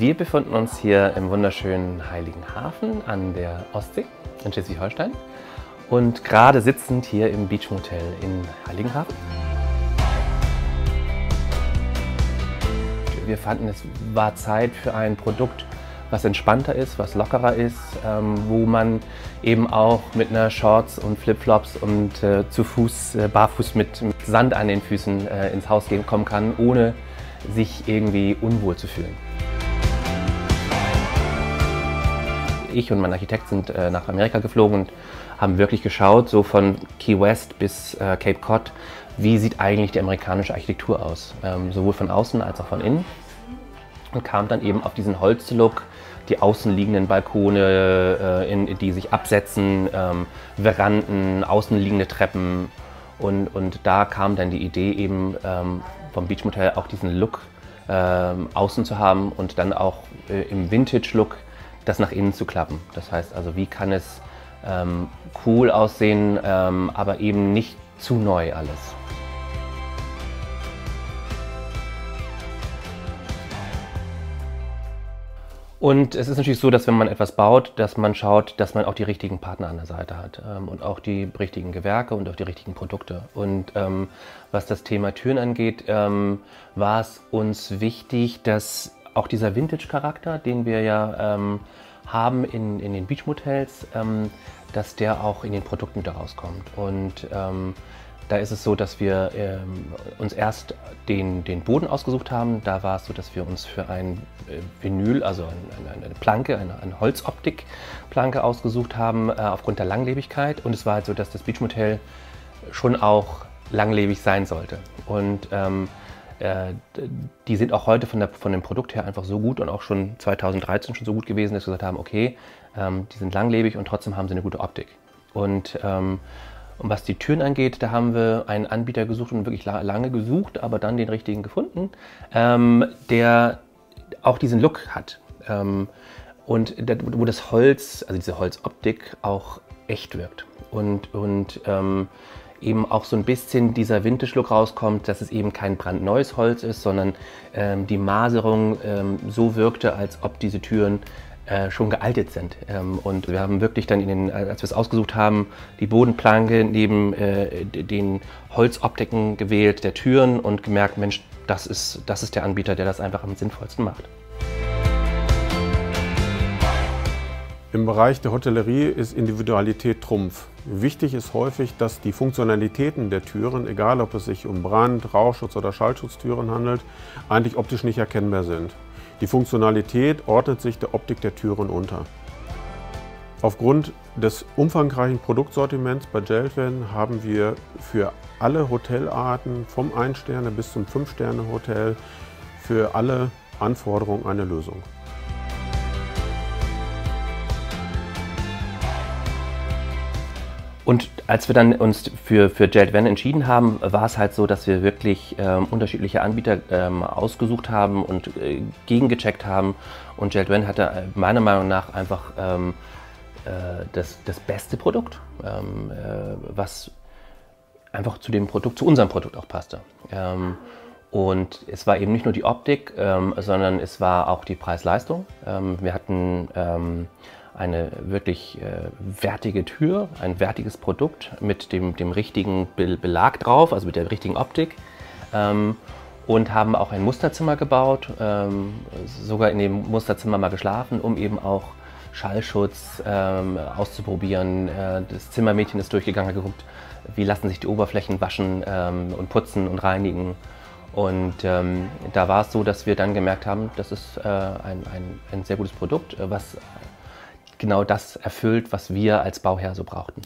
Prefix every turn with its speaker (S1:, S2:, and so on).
S1: Wir befinden uns hier im wunderschönen Heiligenhafen an der Ostsee in Schleswig-Holstein und gerade sitzend hier im Beach Motel in Heiligenhafen. Wir fanden, es war Zeit für ein Produkt, was entspannter ist, was lockerer ist, ähm, wo man eben auch mit einer Shorts und Flipflops und äh, zu Fuß, äh, barfuß mit, mit, Sand an den Füßen äh, ins Haus gehen kommen kann, ohne sich irgendwie unwohl zu fühlen. Ich und mein Architekt sind äh, nach Amerika geflogen und haben wirklich geschaut, so von Key West bis äh, Cape Cod, wie sieht eigentlich die amerikanische Architektur aus, ähm, sowohl von außen als auch von innen. Und kam dann eben auf diesen Holzlook, die außenliegenden Balkone, äh, in, die sich absetzen, ähm, Veranden, außenliegende Treppen. Und, und da kam dann die Idee eben ähm, vom Beach Motel auch diesen Look ähm, außen zu haben und dann auch äh, im Vintage-Look das nach innen zu klappen. Das heißt also, wie kann es ähm, cool aussehen, ähm, aber eben nicht zu neu alles. Und es ist natürlich so, dass wenn man etwas baut, dass man schaut, dass man auch die richtigen Partner an der Seite hat ähm, und auch die richtigen Gewerke und auch die richtigen Produkte. Und ähm, was das Thema Türen angeht, ähm, war es uns wichtig, dass auch dieser Vintage-Charakter, den wir ja ähm, haben in, in den Beachmotels, ähm, dass der auch in den Produkten da rauskommt. Und ähm, da ist es so, dass wir ähm, uns erst den, den Boden ausgesucht haben. Da war es so, dass wir uns für ein äh, Vinyl, also eine, eine Planke, eine, eine Holzoptik-Planke ausgesucht haben, äh, aufgrund der Langlebigkeit. Und es war halt so, dass das Beachmotel schon auch langlebig sein sollte. Und ähm, äh, die sind auch heute von, der, von dem Produkt her einfach so gut und auch schon 2013 schon so gut gewesen, dass wir gesagt haben, okay, ähm, die sind langlebig und trotzdem haben sie eine gute Optik. Und, ähm, und was die Türen angeht, da haben wir einen Anbieter gesucht und wirklich lange gesucht, aber dann den richtigen gefunden, ähm, der auch diesen Look hat. Ähm, und wo das Holz, also diese Holzoptik auch echt wirkt. Und, und ähm, eben auch so ein bisschen dieser Vintage-Look rauskommt, dass es eben kein brandneues Holz ist, sondern ähm, die Maserung ähm, so wirkte, als ob diese Türen äh, schon gealtet sind. Ähm, und wir haben wirklich dann, in den, als wir es ausgesucht haben, die Bodenplanke neben äh, den Holzoptiken gewählt, der Türen und gemerkt, Mensch, das ist, das ist der Anbieter, der das einfach am sinnvollsten macht.
S2: Im Bereich der Hotellerie ist Individualität Trumpf. Wichtig ist häufig, dass die Funktionalitäten der Türen, egal ob es sich um Brand-, Rauchschutz- oder Schallschutztüren handelt, eigentlich optisch nicht erkennbar sind. Die Funktionalität ordnet sich der Optik der Türen unter. Aufgrund des umfangreichen Produktsortiments bei Jeltven haben wir für alle Hotelarten vom 1-Sterne- bis zum 5-Sterne-Hotel für alle Anforderungen eine Lösung.
S1: Und als wir dann uns für, für Jade Van entschieden haben, war es halt so, dass wir wirklich ähm, unterschiedliche Anbieter ähm, ausgesucht haben und äh, gegengecheckt haben. Und Jade Van hatte äh, meiner Meinung nach einfach ähm, äh, das, das beste Produkt, ähm, äh, was einfach zu dem Produkt, zu unserem Produkt auch passte. Ähm, und es war eben nicht nur die Optik, ähm, sondern es war auch die Preis-Leistung. wir hatten eine wirklich äh, wertige Tür, ein wertiges Produkt mit dem, dem richtigen Belag drauf, also mit der richtigen Optik. Ähm, und haben auch ein Musterzimmer gebaut, ähm, sogar in dem Musterzimmer mal geschlafen, um eben auch Schallschutz ähm, auszuprobieren. Äh, das Zimmermädchen ist durchgegangen, hat geguckt, wie lassen sich die Oberflächen waschen ähm, und putzen und reinigen. Und ähm, da war es so, dass wir dann gemerkt haben, das ist äh, ein, ein, ein sehr gutes Produkt, äh, was genau das erfüllt, was wir als Bauherr so brauchten.